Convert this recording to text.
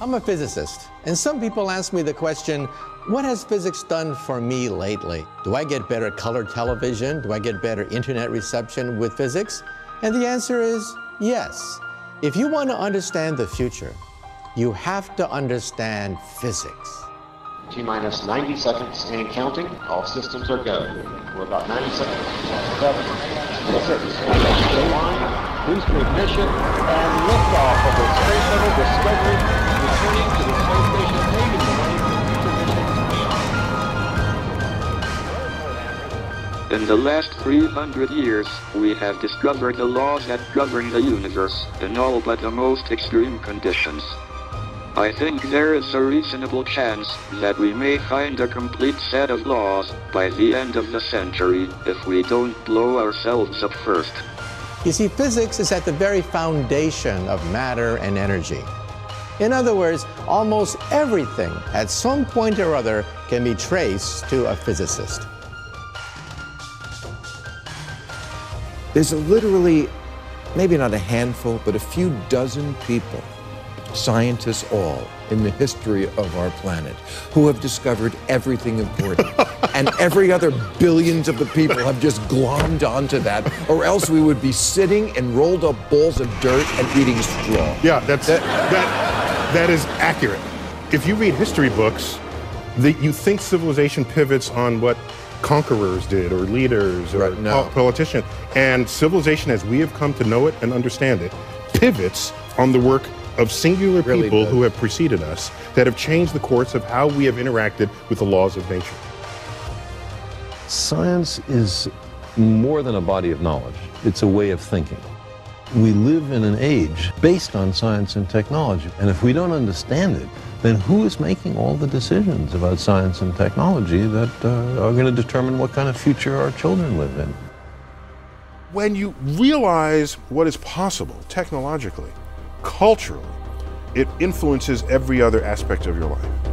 I'm a physicist, and some people ask me the question, what has physics done for me lately? Do I get better color television? Do I get better internet reception with physics? And the answer is yes. If you want to understand the future, you have to understand physics. T minus 90 seconds and counting. All systems are go. We're about 90 seconds. Seven, six, line, boost ignition, and liftoff of the Space Shuttle Discovery, In the last 300 years, we have discovered the laws that govern the universe, in all but the most extreme conditions. I think there is a reasonable chance that we may find a complete set of laws by the end of the century if we don't blow ourselves up first. You see, physics is at the very foundation of matter and energy. In other words, almost everything at some point or other can be traced to a physicist. There's a literally, maybe not a handful, but a few dozen people, scientists all, in the history of our planet, who have discovered everything important. and every other billions of the people have just glommed onto that, or else we would be sitting in rolled up balls of dirt and eating straw. Yeah, that's that that, that is accurate. If you read history books, the, you think civilization pivots on what conquerors did or leaders or Right, no. politicians. And civilization, as we have come to know it and understand it, pivots on the work of singular Really people does. who have preceded us that have changed the course of how we have interacted with the laws of nature. Science is more than a body of knowledge, it's a way of thinking. We live in an age based on science and technology, and if we don't understand it, then who is making all the decisions about science and technology that uh, are going to determine what kind of future our children live in? when you realize what is possible technologically, culturally, it influences every other aspect of your life.